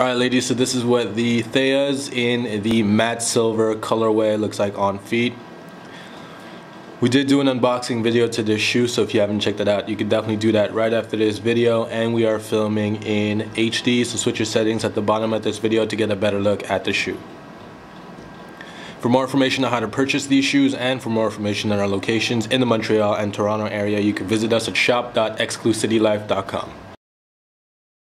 Alright ladies, so this is what the Theas in the matte silver colorway looks like on feet. We did do an unboxing video to this shoe, so if you haven't checked that out, you can definitely do that right after this video. And we are filming in HD, so switch your settings at the bottom of this video to get a better look at the shoe. For more information on how to purchase these shoes and for more information on our locations in the Montreal and Toronto area, you can visit us at shop.exclucitylife.com.